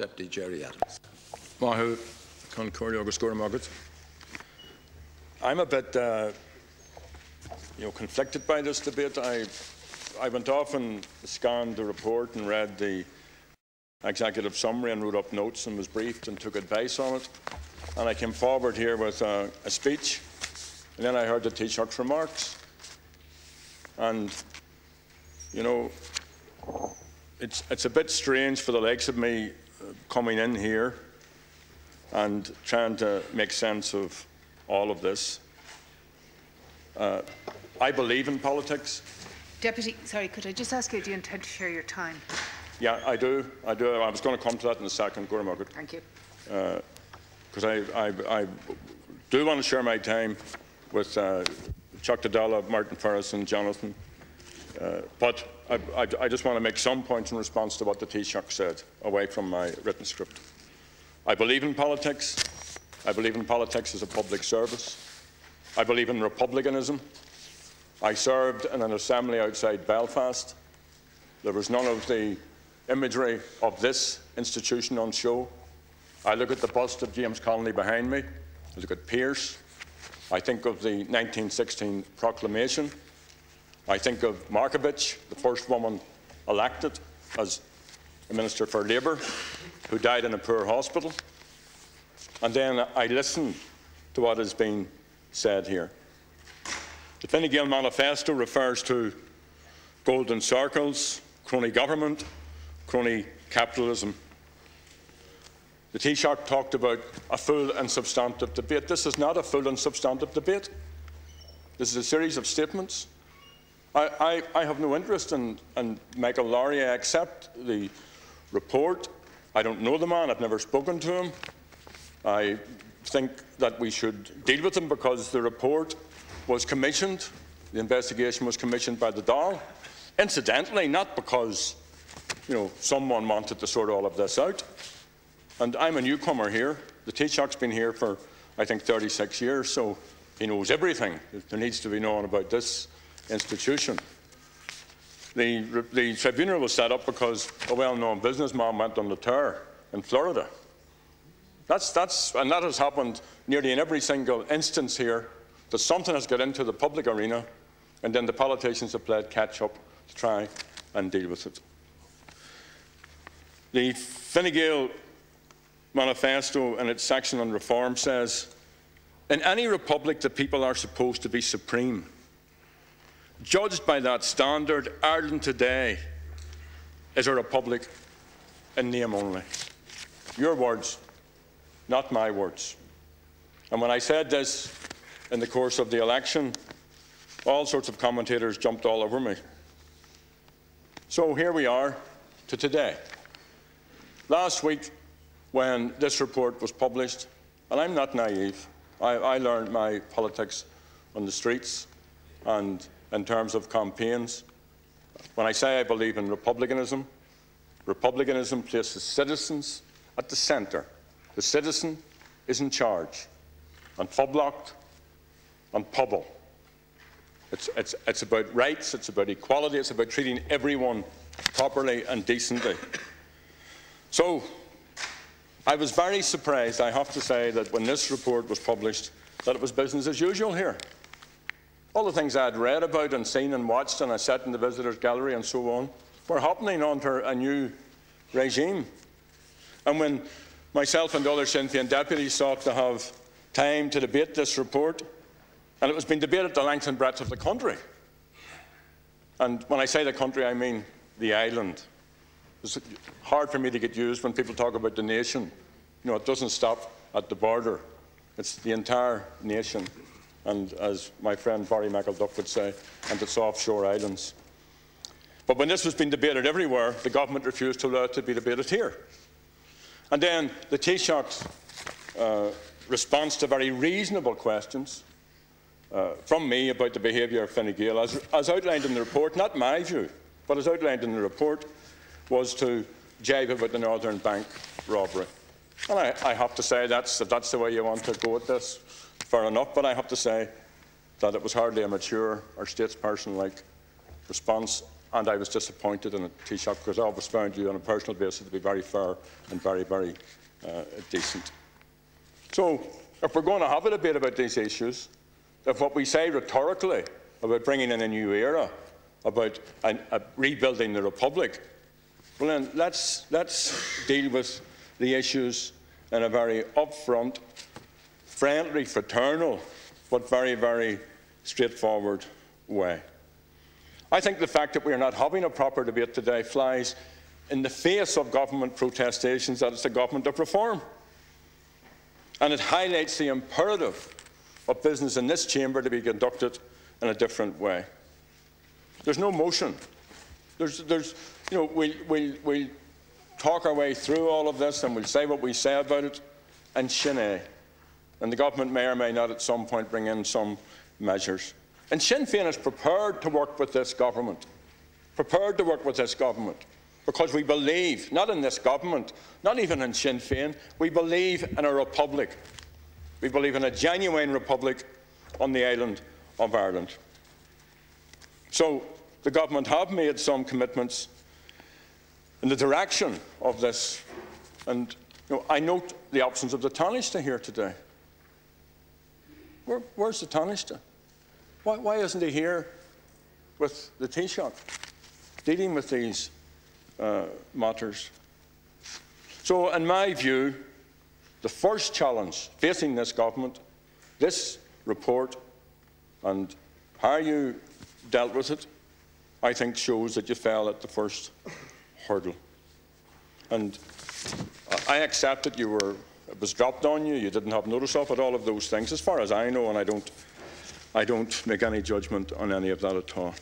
Deputy Gerry Adams. Mahu Concordia agus Margaret. I'm a bit, uh, you know, conflicted by this debate. I, I went off and scanned the report and read the executive summary and wrote up notes and was briefed and took advice on it. And I came forward here with a, a speech, and then I heard the Taoiseach's remarks. And, you know, it's, it's a bit strange for the likes of me coming in here and trying to make sense of all of this. Uh, I believe in politics. Deputy, sorry, could I just ask you, do you intend to share your time? Yeah, I do. I do. I was going to come to that in a second, Gordon Margaret. Thank you. Because uh, I, I, I, do want to share my time with uh, Chuck Dadala, Martin Ferris, and Jonathan. Uh, but I, I, I, just want to make some points in response to what the Taoiseach said, away from my written script. I believe in politics. I believe in politics as a public service. I believe in republicanism. I served in an assembly outside Belfast. There was none of the imagery of this institution on show. I look at the bust of James Connolly behind me. I look at Pearse. I think of the 1916 proclamation. I think of Markievicz, the first woman elected as a Minister for Labour, who died in a poor hospital. And then I listen to what has been said here. The Fine Gael manifesto refers to golden circles, crony government, crony capitalism. The Taoiseach talked about a full and substantive debate. This is not a full and substantive debate. This is a series of statements. I, I, I have no interest in, in Michael Lowry. I accept the report. I don't know the man. I've never spoken to him. I think that we should deal with him because the report was commissioned, the investigation was commissioned by the Dáil. Incidentally, not because you know, someone wanted to sort all of this out. And I'm a newcomer here. The Taoiseach's been here for, I think, 36 years, so he knows everything there needs to be known about this institution. The, the tribunal was set up because a well-known businessman went on the tour in Florida. That's, that's, and that has happened nearly in every single instance here, that something has got into the public arena, and then the politicians have played catch-up to try and deal with it. The Fine Gael manifesto and its section on reform says, in any republic the people are supposed to be supreme. Judged by that standard, Ireland today is a republic in name only. Your words, not my words. And when I said this in the course of the election, all sorts of commentators jumped all over me. So here we are to today. Last week, when this report was published, and I'm not naive, I, I learned my politics on the streets and in terms of campaigns. When I say I believe in republicanism, republicanism places citizens at the centre. The citizen is in charge. And Phoblacht and Pobble. It's, it's, it's about rights, it's about equality, it's about treating everyone properly and decently. So, I was very surprised, I have to say, that when this report was published, that it was business as usual here. All the things I'd read about and seen and watched, and I sat in the visitors' gallery and so on, were happening under a new regime. And when myself and other Sinn Féin deputies sought to have time to debate this report, and it was being debated the length and breadth of the country. And when I say the country, I mean the island. It's hard for me to get used when people talk about the nation. You know, it doesn't stop at the border. It's the entire nation and as my friend Barry McElduff would say, and its offshore islands. But when this was being debated everywhere, the government refused to allow it to be debated here. And then the Taoiseach's uh, response to very reasonable questions uh, from me about the behaviour of Fine Gael, as, as outlined in the report, not my view, but as outlined in the report, was to jibe about the Northern Bank robbery. And I, I have to say that's, that's the way you want to go at this, fair enough, but I have to say that it was hardly a mature or statesperson-like response and I was disappointed in it, Taoiseach, because I always found you on a personal basis to be very fair and very, very uh, decent. So, if we're going to have a debate about these issues, if what we say rhetorically about bringing in a new era, about an, rebuilding the Republic, well then let's, let's deal with the issues in a very upfront, friendly, fraternal, but very, very straightforward way. I think the fact that we are not having a proper debate today flies in the face of government protestations that it's a government of reform. And it highlights the imperative of business in this chamber to be conducted in a different way. There's no motion. There's, there's you know, we'll, we'll, we'll talk our way through all of this and we'll say what we say about it, and shinny. And the government may or may not at some point bring in some measures. And Sinn Féin is prepared to work with this government, prepared to work with this government, because we believe, not in this government, not even in Sinn Féin, we believe in a republic. We believe in a genuine republic on the island of Ireland. So the government have made some commitments in the direction of this. And you know, I note the absence of the Taoiseach here today. Where, where's the Taoiseach? Why, why isn't he here with the Taoiseach, dealing with these uh, matters? So, in my view, the first challenge facing this government, this report, and how you dealt with it, I think shows that you fell at the first hurdle. And I accept that you were, was dropped on you, you didn't have notice of it, all of those things, as far as I know, and I don't I don't make any judgment on any of that at all.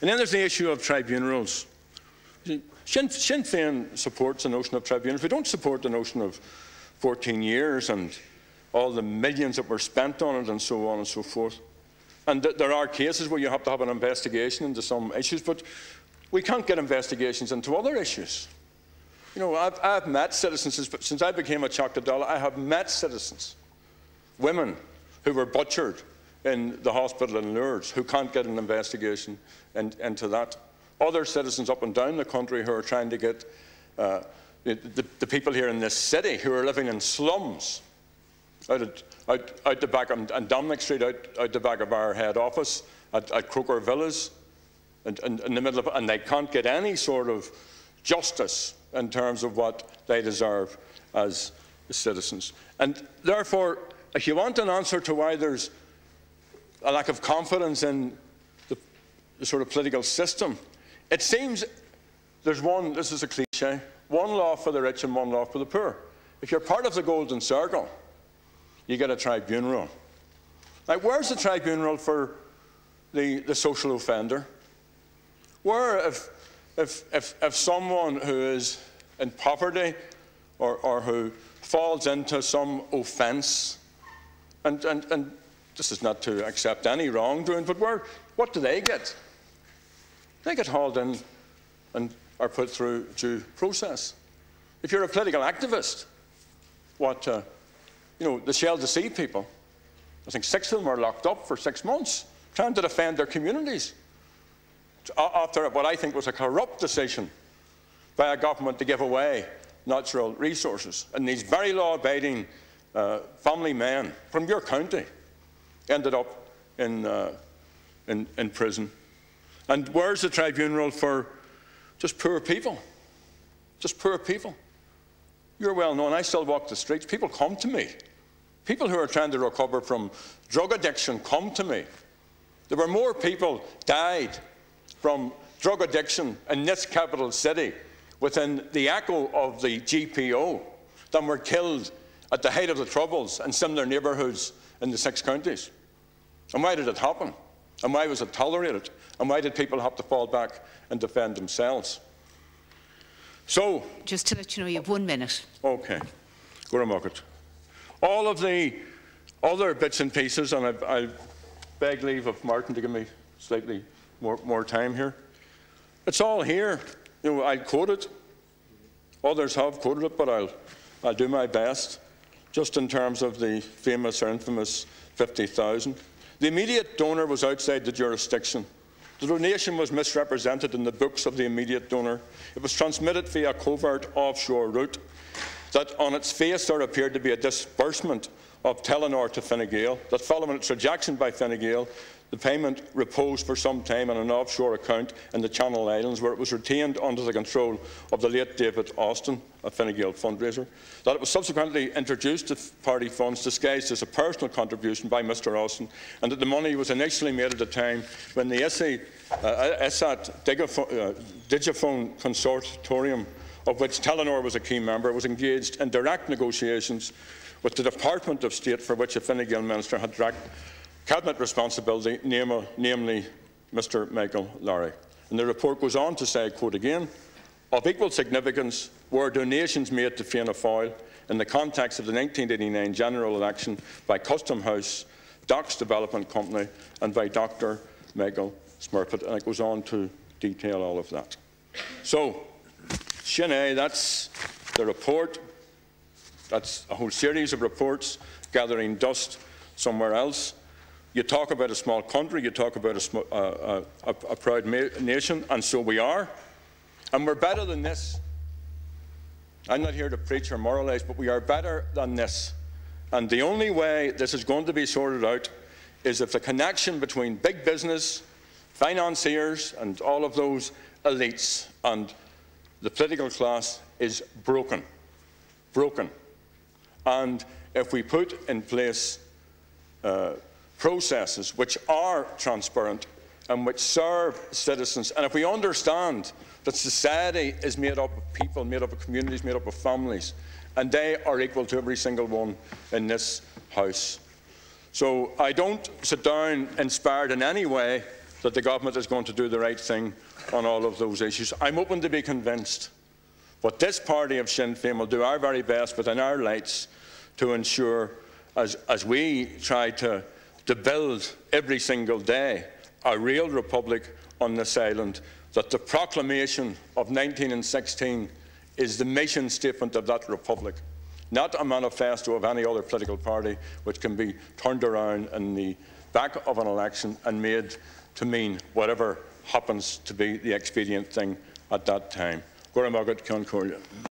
And then there's the issue of tribunals. Sinn, Sinn Féin supports the notion of tribunals. We don't support the notion of 14 years and all the millions that were spent on it and so on and so forth. And th there are cases where you have to have an investigation into some issues, but we can't get investigations into other issues. You know, I've, I've met citizens since, since I became a Teachta I have met citizens, women who were butchered in the hospital in Lourdes who can't get an investigation in, into that. Other citizens up and down the country who are trying to get uh, the, the, people here in this city who are living in slums out, at, out, out the back on Dominic Street, out, out the back of our head office at, at Croke Villas, and, and, in the middle of, and they can't get any sort of justice in terms of what they deserve as citizens. And therefore, if you want an answer to why there's a lack of confidence in the, the sort of political system. It seems there's one, this is a cliche, one law for the rich and one law for the poor. If you're part of the golden circle, you get a tribunal. Now, where's the tribunal for the, the social offender? Where, if, if, if, if someone who is in poverty or, or who falls into some offence and, and, and this is not to accept any wrongdoing, but where, what do they get? They get hauled in and are put through due process. If you're a political activist, what, uh, you know, the Shell to people, I think six of them are locked up for six months trying to defend their communities after what I think was a corrupt decision by a government to give away natural resources. And these very law abiding uh, family men from your county ended up in, uh, in, in prison. And where's the tribunal for just poor people? Just poor people. You're well known. I still walk the streets. People come to me. People who are trying to recover from drug addiction come to me. There were more people died from drug addiction in this capital city within the echo of the GPO than were killed at the height of the Troubles in similar neighbourhoods in the six counties. And why did it happen? And why was it tolerated? And why did people have to fall back and defend themselves? So. Just to let you know, you have one minute. Okay. Go to market. All of the other bits and pieces, and I, I beg leave of Martin to give me slightly more, more time here. It's all here. You know, I'll quote it. Others have quoted it, but I'll, I'll do my best, just in terms of the famous or infamous 50,000. The immediate donor was outside the jurisdiction The donation was misrepresented in the books of the immediate donor. It was transmitted via a covert offshore route that on its face there appeared to be a disbursement of Telenor to Fine Gael, that following its rejection by Fine Gael, the payment reposed for some time in an offshore account in the Channel Islands, where it was retained under the control of the late David Austin, a Fine Gael fundraiser. That it was subsequently introduced to party funds disguised as a personal contribution by Mr Austin, and that the money was initially made at a time when the uh, Esat uh, Digifone Consortium, of which Telenor was a key member, was engaged in direct negotiations with the Department of State, for which a Fine Gael minister had direct Cabinet responsibility, namely Mr Michael Lowry. And the report goes on to say, quote again, of equal significance were donations made to Fianna Fáil in the context of the 1989 general election by Custom House, Docks Development Company and by Dr Michael Smurfit. And it goes on to detail all of that. So, Sinn that's the report. That's a whole series of reports gathering dust somewhere else. You talk about a small country, you talk about a, uh, a, a proud nation, and so we are. And we're better than this. I'm not here to preach or moralize, but we are better than this. And the only way this is going to be sorted out is if the connection between big business, financiers, and all of those elites and the political class is broken. Broken. And if we put in place uh, processes which are transparent and which serve citizens. And if we understand that society is made up of people, made up of communities, made up of families, and they are equal to every single one in this House. So I don't sit down inspired in any way that the government is going to do the right thing on all of those issues. I'm open to be convinced. But this party of Sinn Féin will do our very best within our lights to ensure, as, as we try to to build every single day a real republic on this island, that the proclamation of 1916 is the mission statement of that republic, not a manifesto of any other political party which can be turned around in the back of an election and made to mean whatever happens to be the expedient thing at that time.